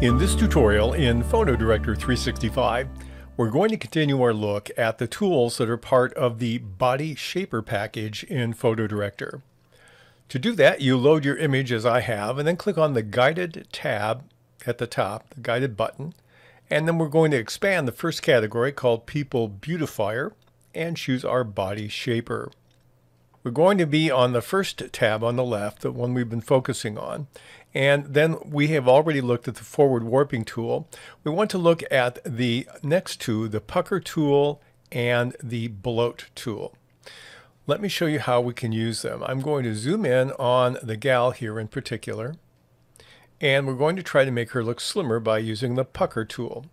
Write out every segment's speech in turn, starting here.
In this tutorial in PhotoDirector 365, we're going to continue our look at the tools that are part of the Body Shaper package in PhotoDirector. To do that, you load your image as I have, and then click on the Guided tab at the top, the Guided button, and then we're going to expand the first category called People Beautifier and choose our Body Shaper. We're going to be on the first tab on the left, the one we've been focusing on. And then we have already looked at the forward warping tool. We want to look at the next two, the pucker tool and the bloat tool. Let me show you how we can use them. I'm going to zoom in on the gal here in particular. And we're going to try to make her look slimmer by using the pucker tool.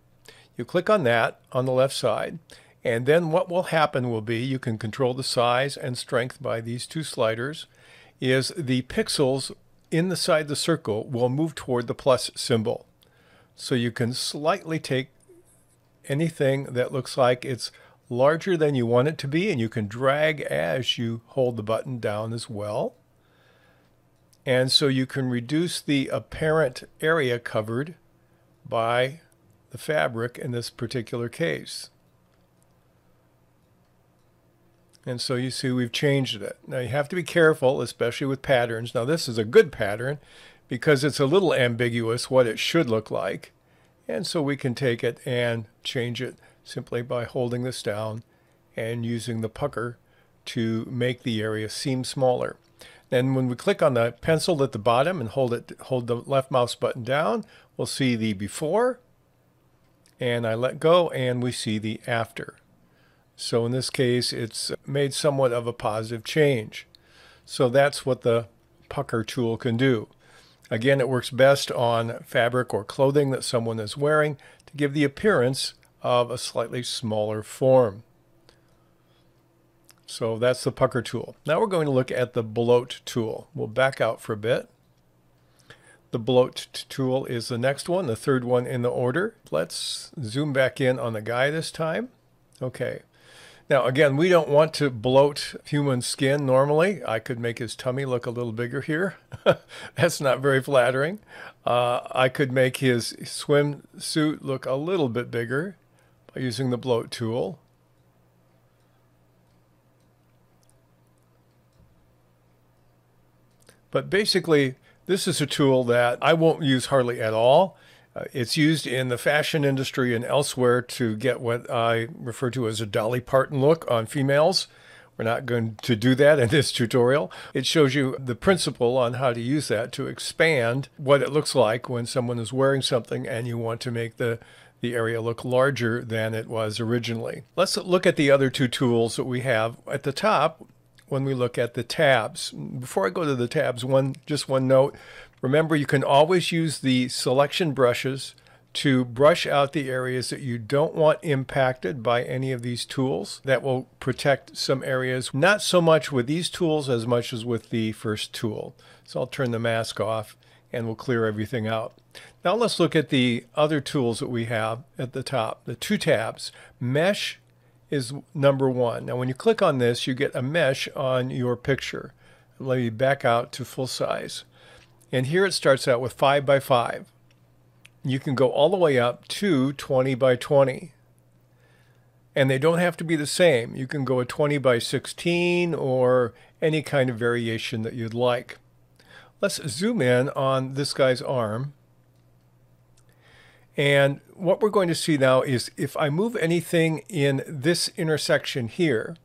You click on that on the left side and then what will happen will be you can control the size and strength by these two sliders is the pixels inside the circle will move toward the plus symbol. So you can slightly take anything that looks like it's larger than you want it to be and you can drag as you hold the button down as well. And so you can reduce the apparent area covered by the fabric in this particular case. And so you see we've changed it. Now you have to be careful, especially with patterns. Now this is a good pattern because it's a little ambiguous what it should look like. And so we can take it and change it simply by holding this down and using the pucker to make the area seem smaller. Then when we click on the pencil at the bottom and hold it, hold the left mouse button down, we'll see the before and I let go and we see the after. So in this case, it's made somewhat of a positive change. So that's what the pucker tool can do. Again, it works best on fabric or clothing that someone is wearing to give the appearance of a slightly smaller form. So that's the pucker tool. Now we're going to look at the bloat tool. We'll back out for a bit. The bloat tool is the next one, the third one in the order. Let's zoom back in on the guy this time. Okay, now, again, we don't want to bloat human skin normally. I could make his tummy look a little bigger here. That's not very flattering. Uh, I could make his swimsuit look a little bit bigger by using the bloat tool. But basically, this is a tool that I won't use hardly at all. Uh, it's used in the fashion industry and elsewhere to get what I refer to as a Dolly Parton look on females. We're not going to do that in this tutorial. It shows you the principle on how to use that to expand what it looks like when someone is wearing something and you want to make the the area look larger than it was originally. Let's look at the other two tools that we have at the top when we look at the tabs. Before I go to the tabs, one just one note. Remember, you can always use the selection brushes to brush out the areas that you don't want impacted by any of these tools. That will protect some areas, not so much with these tools as much as with the first tool. So I'll turn the mask off and we'll clear everything out. Now let's look at the other tools that we have at the top, the two tabs. Mesh is number one. Now when you click on this, you get a mesh on your picture. Let me back out to full size. And here it starts out with 5 by 5. You can go all the way up to 20 by 20. And they don't have to be the same. You can go a 20 by 16 or any kind of variation that you'd like. Let's zoom in on this guy's arm. And what we're going to see now is if I move anything in this intersection here,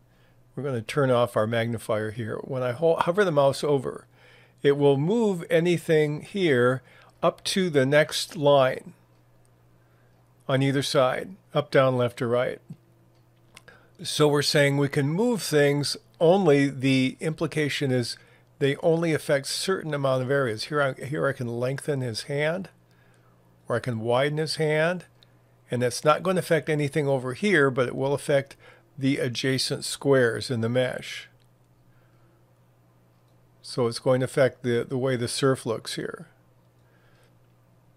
we're going to turn off our magnifier here. When I hover the mouse over, it will move anything here up to the next line on either side, up, down, left, or right. So we're saying we can move things only the implication is they only affect certain amount of areas. Here I, here I can lengthen his hand or I can widen his hand and that's not going to affect anything over here, but it will affect the adjacent squares in the mesh. So it's going to affect the, the way the surf looks here.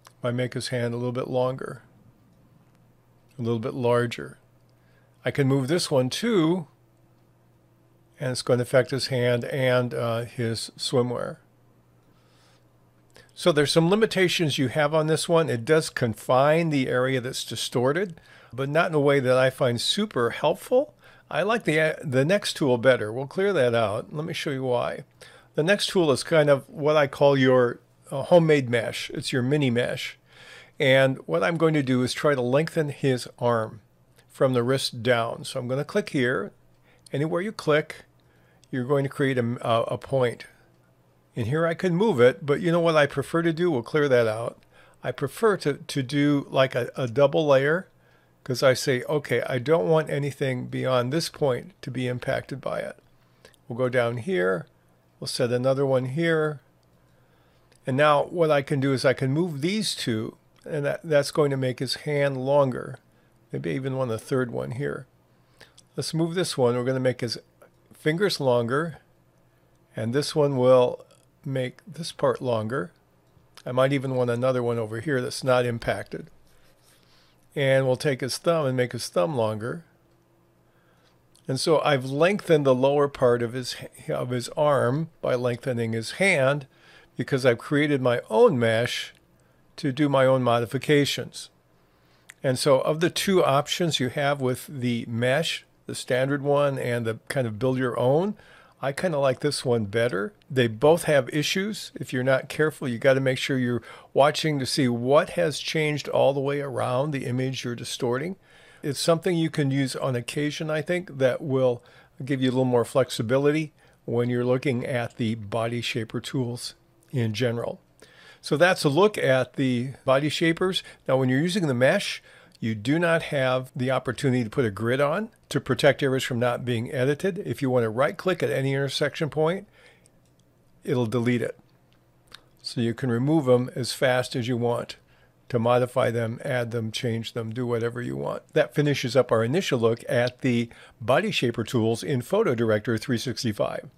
If I make his hand a little bit longer, a little bit larger. I can move this one too, and it's going to affect his hand and uh, his swimwear. So there's some limitations you have on this one. It does confine the area that's distorted, but not in a way that I find super helpful. I like the, the next tool better. We'll clear that out. Let me show you why. The next tool is kind of what I call your uh, homemade mesh. It's your mini mesh. And what I'm going to do is try to lengthen his arm from the wrist down. So I'm going to click here. Anywhere you click, you're going to create a, a point. And here I can move it, but you know what I prefer to do? We'll clear that out. I prefer to, to do like a, a double layer because I say, okay, I don't want anything beyond this point to be impacted by it. We'll go down here. We'll set another one here. And now what I can do is I can move these two, and that, that's going to make his hand longer. Maybe even want a third one here. Let's move this one. We're going to make his fingers longer, and this one will make this part longer. I might even want another one over here that's not impacted. And we'll take his thumb and make his thumb longer. And so I've lengthened the lower part of his, of his arm by lengthening his hand because I've created my own mesh to do my own modifications. And so of the two options you have with the mesh, the standard one and the kind of build your own, I kind of like this one better. They both have issues. If you're not careful, you got to make sure you're watching to see what has changed all the way around the image you're distorting. It's something you can use on occasion, I think, that will give you a little more flexibility when you're looking at the body shaper tools in general. So that's a look at the body shapers. Now, when you're using the mesh, you do not have the opportunity to put a grid on to protect areas from not being edited. If you want to right click at any intersection point, it'll delete it. So you can remove them as fast as you want to modify them, add them, change them, do whatever you want. That finishes up our initial look at the body shaper tools in PhotoDirector 365.